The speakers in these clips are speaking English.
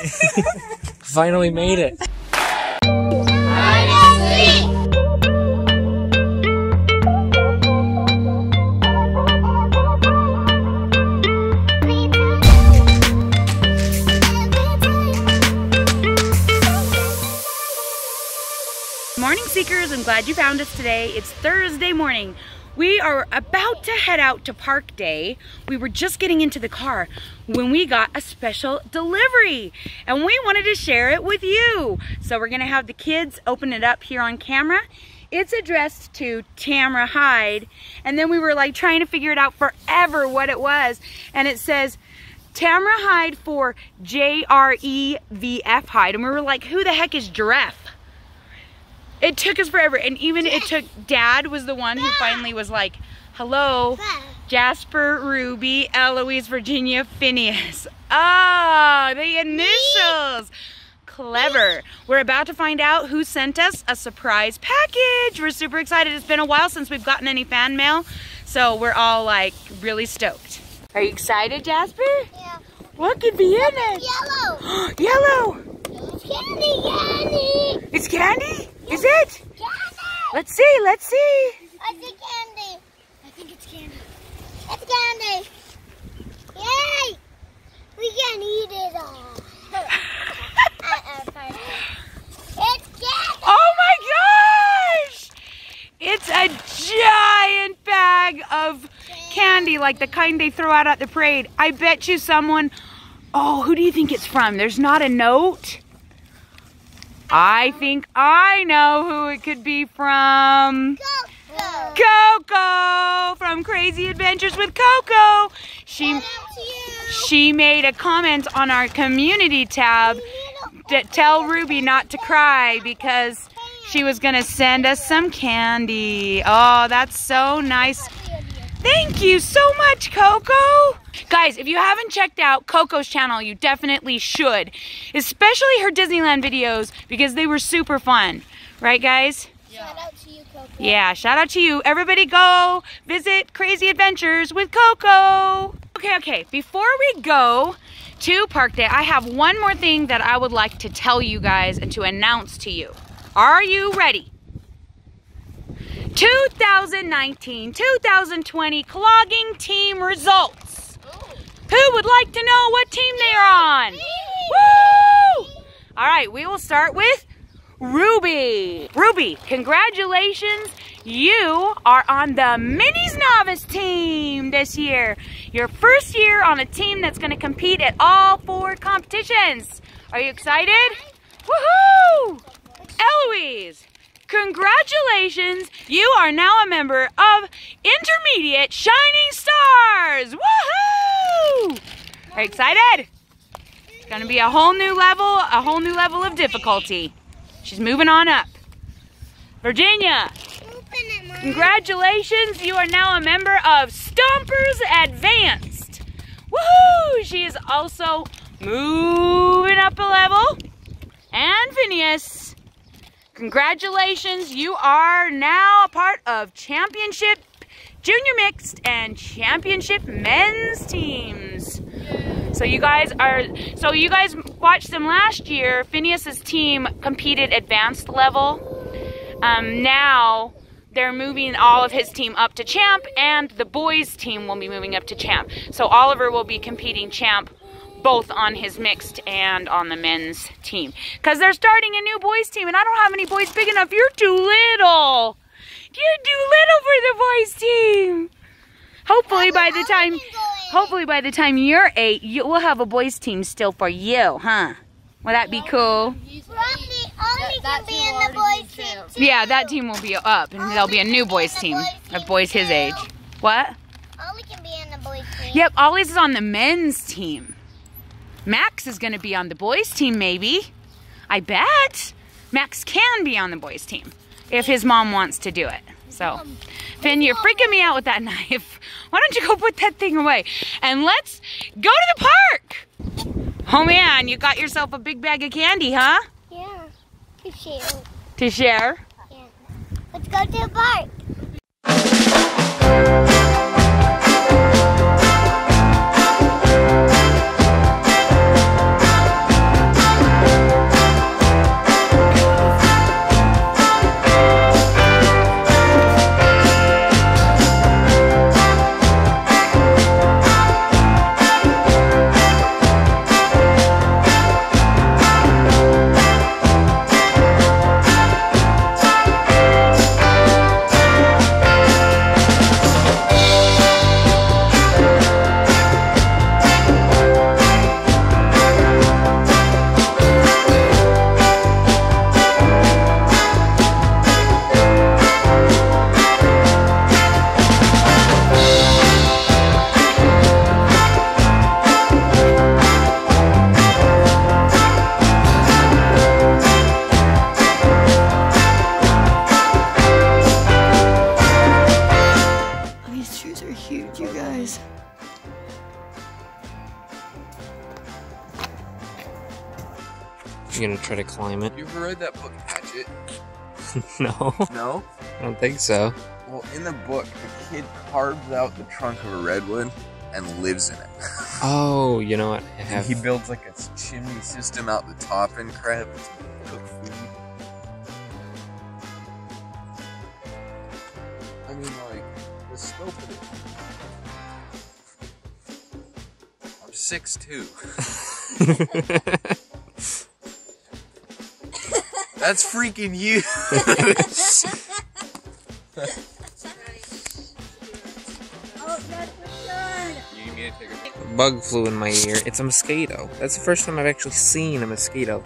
Finally made it. Morning Seekers, I'm glad you found us today. It's Thursday morning. We are about to head out to Park Day. We were just getting into the car when we got a special delivery and we wanted to share it with you. So we're gonna have the kids open it up here on camera. It's addressed to Tamra Hyde and then we were like trying to figure it out forever what it was and it says Tamra Hyde for J-R-E-V-F Hyde and we were like who the heck is giraffe? It took us forever, and even it took, Dad was the one who finally was like, hello, Jasper, Ruby, Eloise, Virginia, Finneas. Ah, the initials. Clever. We're about to find out who sent us a surprise package. We're super excited. It's been a while since we've gotten any fan mail, so we're all like really stoked. Are you excited, Jasper? Yeah. What could be in it? Yellow. Yellow. It's candy, candy. It's candy? Is it? Candy. Let's see, let's see. I see candy. I think it's candy. It's candy. Yay! We can eat it all. It's candy. Oh my gosh! It's a giant bag of candy, like the kind they throw out at the parade. I bet you someone. Oh, who do you think it's from? There's not a note. I think I know who it could be from. Coco. Coco from Crazy Adventures with Coco. She Shout out to you. she made a comment on our community tab to tell Ruby not to cry because she was gonna send us some candy. Oh, that's so nice. Thank you so much, Coco. Guys, if you haven't checked out Coco's channel, you definitely should. Especially her Disneyland videos because they were super fun. Right, guys? Yeah. Shout out to you, Coco. Yeah, shout out to you. Everybody go visit Crazy Adventures with Coco. Okay, okay, before we go to Park Day, I have one more thing that I would like to tell you guys and to announce to you. Are you ready? 2019 2020 clogging team results. Who would like to know what team they are on? Woo! All right, we will start with Ruby. Ruby, congratulations. You are on the Minis Novice team this year. Your first year on a team that's going to compete at all four competitions. Are you excited? Woohoo! Eloise, congratulations. You are now a member of Intermediate Shining Stars. Woohoo! Are you excited? It's going to be a whole new level, a whole new level of difficulty. She's moving on up. Virginia, it, congratulations. You are now a member of Stompers Advanced. Woohoo! She is also moving up a level. And Finneas, congratulations. You are now a part of Championship Junior Mixed and Championship Men's teams. So you guys are so you guys watched them last year. Finneas's team competed advanced level. Um, now they're moving all of his team up to champ, and the boys' team will be moving up to champ. So Oliver will be competing champ both on his mixed and on the men's team because they're starting a new boys' team, and I don't have any boys big enough. You're too little. You're too little for the boys' team. Hopefully by the time, hopefully by the time you're eight, you will have a boys' team still for you, huh? Will that be cool? Robbie, Ollie can be in the boys' team too. Yeah, that team will be up, and there'll be a new boys' team of boys his age. What? Ollie can be in the boys' team. Yep, Ollie's is on the men's team. Max is going to be on the boys' team, maybe. I bet. Max can be on the boys' team if his mom wants to do it. So, Finn, you're freaking me out with that knife. Why don't you go put that thing away? And let's go to the park. Oh man, you got yourself a big bag of candy, huh? Yeah. To share. To share. Yeah. Let's go to the park. Try to climb it? You ever read that book Hatchet? no, No. I don't think so. Well, in the book, the kid carves out the trunk of a redwood and lives in it. Oh, you know what? Have. he builds like a chimney system out the top and crap to cook food. I mean, like, the scope of it. I'm six two. That's freaking you Bug flew in my ear. It's a mosquito. That's the first time I've actually seen a mosquito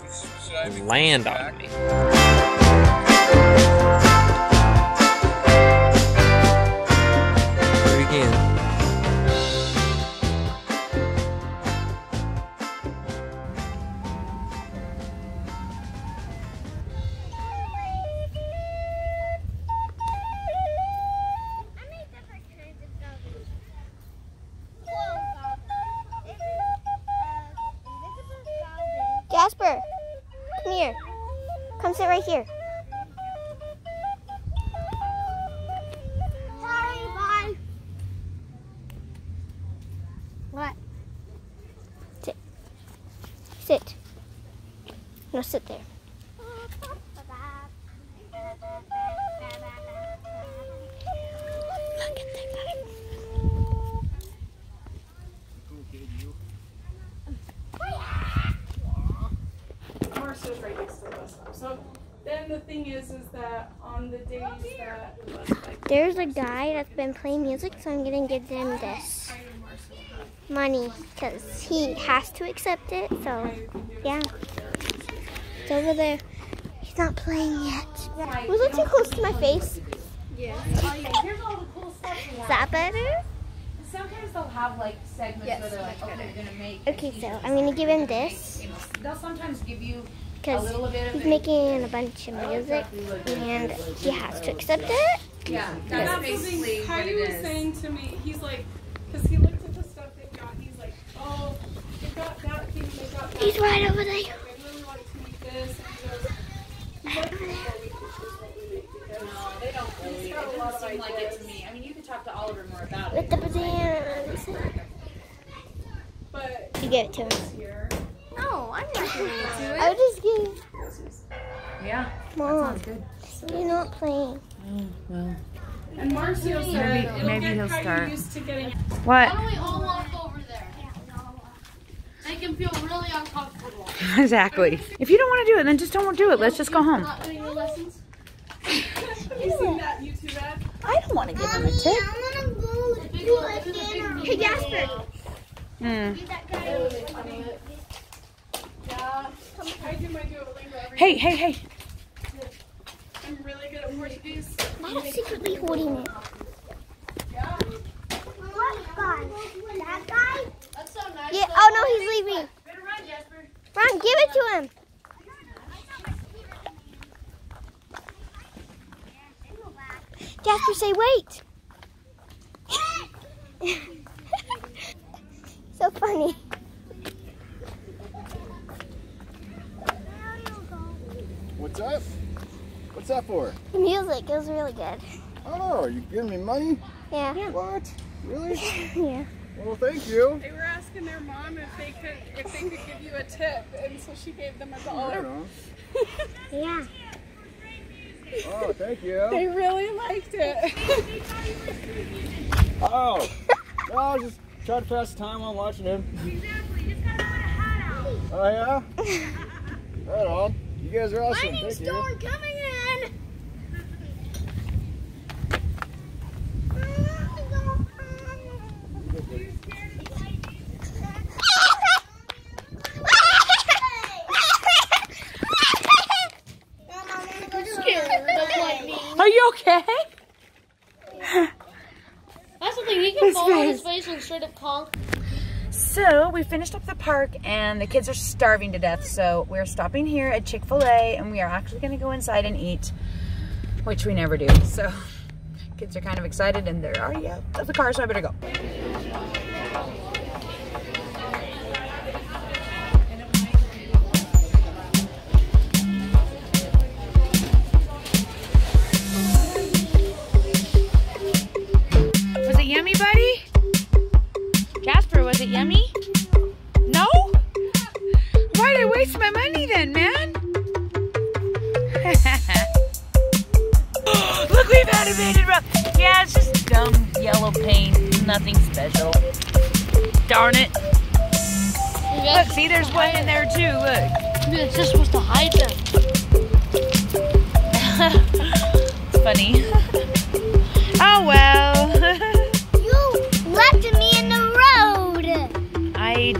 land on me. Here. Sorry, bye. What? Sit. Sit. No, sit there. Look at that guy. Marcia's right next to the bus stop. So then the thing is, is that on the days that There's a guy that's been playing music, so I'm gonna give them this money because he has to accept it. So, yeah. It's over there. He's not playing yet. Was it too close to my face? Oh, Here's all the cool stuff we Is that better? Sometimes they'll have like segments where they're like, okay, we're gonna make. Okay, so I'm gonna give him this They'll sometimes give you a because little bit of he's making a bunch of music and he has to accept it. Yeah, that's that's basically what Heidi it was saying to me, he's like, because he looked at the stuff they got, he's like, oh, they got that thing, they got that. He's right thing. over Like, there. I'd really like to make this. And he goes, "Look before we push this what we make because No, they don't really. It got a lot doesn't of seem like it to me. I mean, you can talk to Oliver more about With it. the bananas. But You give it to him. Here, No, I'm not giving it to him. I was just giving. Yeah, Mom, good. you're not playing. Well, and Marcio said it'll maybe get he'll Heidi start. used to getting What? Why don't we all walk over there? Make him feel really uncomfortable. Exactly. If you don't want to do it, then just don't do it. Let's just go home. Not doing your lessons? You seen that YouTube ad? I don't want to give him a tip. Hey, Jasper. Hmm. Yeah. I do my Duolingo every Hey, hey, hey. I'm really good at Portuguese. I'm secretly holding it. Yeah. What guy? That guy? That's so nice. Yeah. Oh no, he's leaving. Better run, Jasper. Ron, give it to him. Jasper, say wait. so funny. What's up? What's that for? The music is really good. Oh, are you giving me money? Yeah. What? Really? Yeah. Well, thank you. They were asking their mom if they could if they could give you a tip, and so she gave them a dollar. on. Yeah. Oh, thank you. They really liked it. Oh, no, I was just trying to pass the time while watching him. Exactly. Just got to put a hat on. Oh yeah. Right on. You guys are awesome. Thank you. coming in. Are you okay? That's the thing, he can His fall up conk. So we finished up the park and the kids are starving to death. So we're stopping here at Chick-fil-A and we are actually gonna go inside and eat, which we never do. So kids are kind of excited and they're already out of the car, so I better go.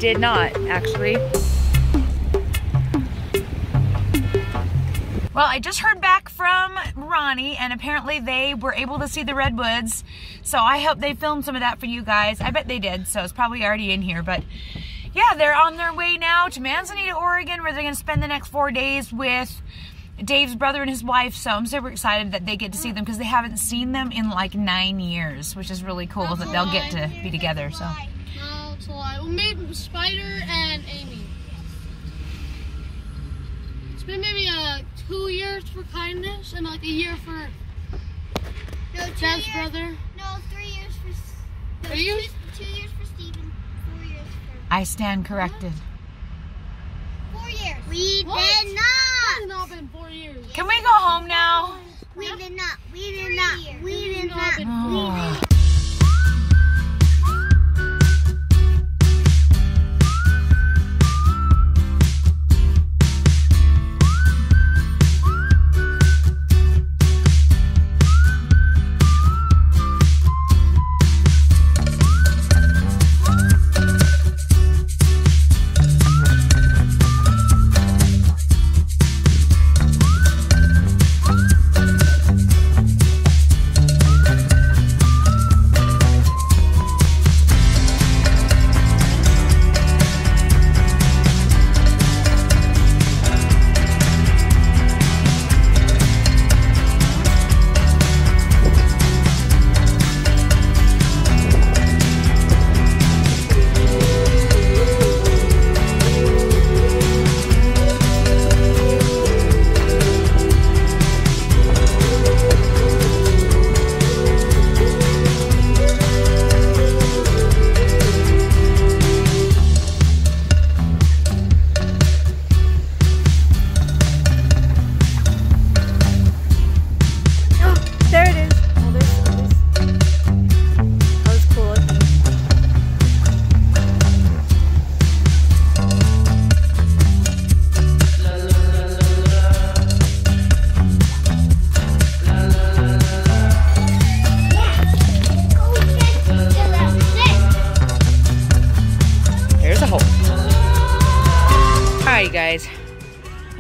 Did not, actually. Well, I just heard back from Rani, and apparently they were able to see the redwoods. So I hope they filmed some of that for you guys. I bet they did, so it's probably already in here. But yeah, they're on their way now to Manzanita, Oregon, where they're going to spend the next four days with Dave's brother and his wife. So I'm super excited that they get to see them because they haven't seen them in like nine years, which is really cool that they'll get to be together. So. No, it's a lie. Well, maybe Spider and Amy. It's been maybe uh, two years for kindness and like a year for No, two Dad's years. brother. No, three years for. S- No, Three years? Two, two years for Steven. Four years for. I stand corrected. Four years. We What? did It's not. not been four years. Can we go home now? We did not. We did not. We did No, not.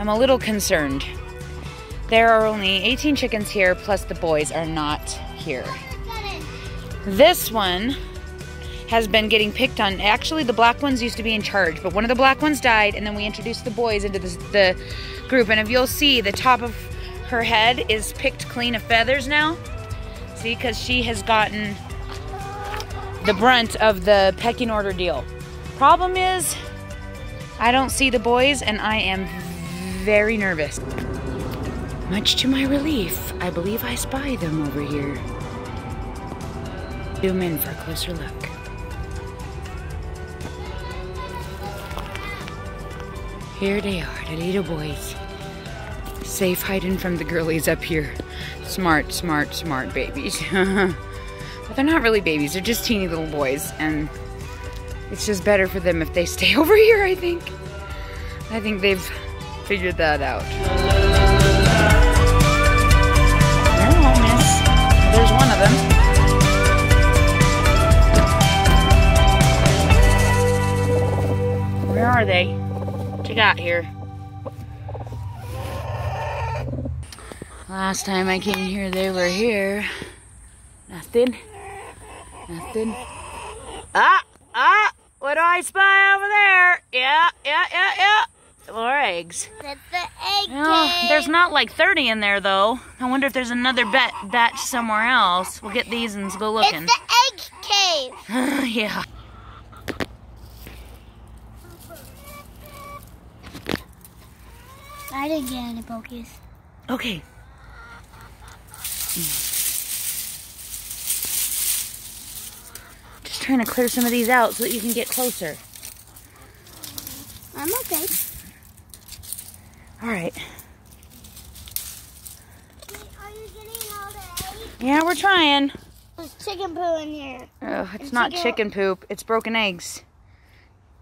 I'm a little concerned. There are only 18 chickens here, plus the boys are not here. This one has been getting picked on. Actually, the black ones used to be in charge, but one of the black ones died, and then we introduced the boys into the, the group. And if you'll see, the top of her head is picked clean of feathers now. See, because she has gotten the brunt of the pecking order deal. Problem is, I don't see the boys, and I am very nervous. Much to my relief, I believe I spy them over here. Zoom in for a closer look. Here they are, the little boys. Safe hiding from the girlies up here. Smart, smart, smart babies. but they're not really babies, they're just teeny little boys, and it's just better for them if they stay over here, I think. I think they've figured that out. There's one of them. Where are they? What you got here? Last time I came here, they were here. Nothing. Nothing. Ah! Ah! What do I spy over there? Yeah, yeah, yeah, yeah. More eggs. That's the egg Well, cave. there's not like 30 in there though. I wonder if there's another bet batch somewhere else. We'll get these and go looking. It's the egg cave. yeah. I didn't get any pokies. Okay. Just trying to clear some of these out so that you can get closer. I'm okay. All right. Are you getting all the eggs? Yeah, we're trying. There's chicken poo in here. Ugh, it's And not chicken- chicken poop. It's broken eggs.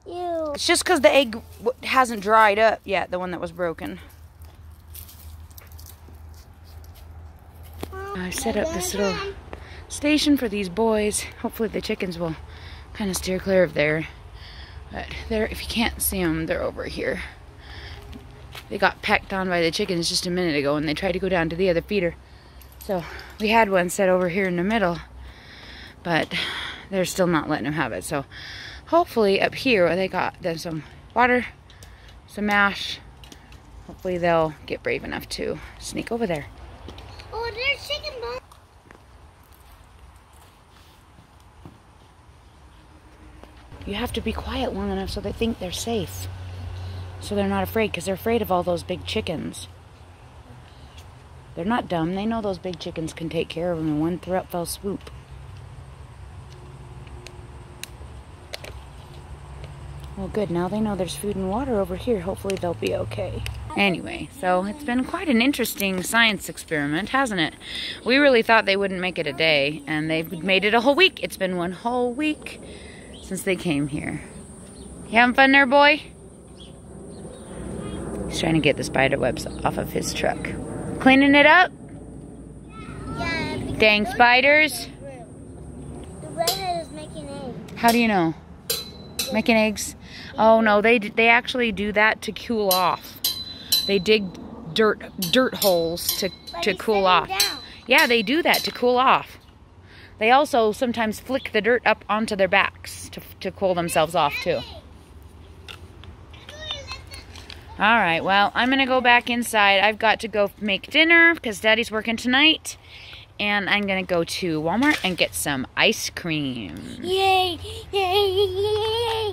Ew. It's just because the egg w- hasn't dried up yet, the one that was broken. I set up this little station for these boys. Hopefully the chickens will kind of steer clear of there. But there, if you can't see them, they're over here. They got pecked on by the chickens just a minute ago and they tried to go down to the other feeder. So we had one set over here in the middle, but they're still not letting them have it. So hopefully up here where they got them some water, some mash, hopefully they'll get brave enough to sneak over there. Oh, there's chicken bones. You have to be quiet long enough so they think they're safe. So they're not afraid because they're afraid of all those big chickens. They're not dumb. They know those big chickens can take care of them in one throat fell swoop. Well, good. Now they know there's food and water over here. Hopefully they'll be okay. Anyway, so it's been quite an interesting science experiment, hasn't it? We really thought they wouldn't make it a day, and they've made it a whole week. It's been one whole week since they came here. You having fun there, boy? He's trying to get the spider webs off of his truck. Cleaning it up? Yeah. Dang spiders. The redhead is making eggs. How do you know? Making eggs? Oh no, they they actually do that to cool off. They dig dirt dirt holes to But to cool off. down. Yeah, they do that to cool off. They also sometimes flick the dirt up onto their backs to to cool themselves off too. All right, well, I'm going to go back inside. I've got to go make dinner because Daddy's working tonight. And I'm going to go to Walmart and get some ice cream. Yay! Yay! Yay!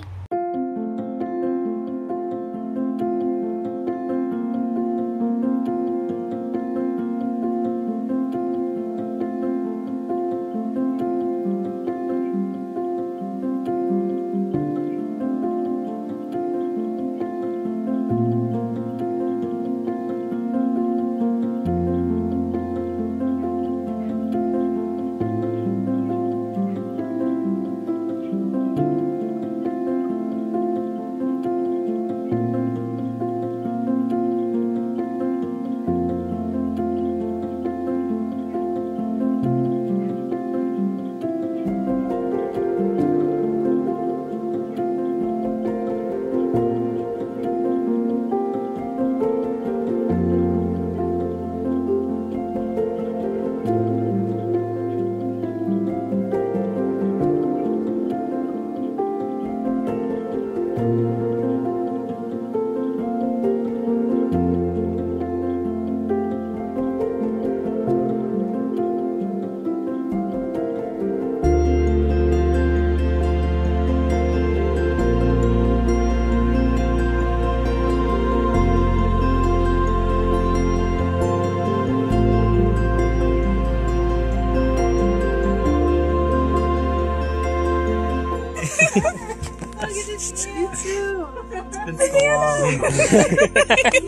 It's been so long.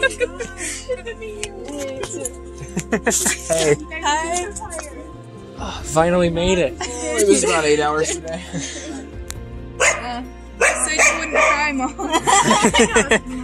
hey. Oh, finally made it. It was about eight hours today. Uh, so you wouldn't cry, Mom. Hide and seek!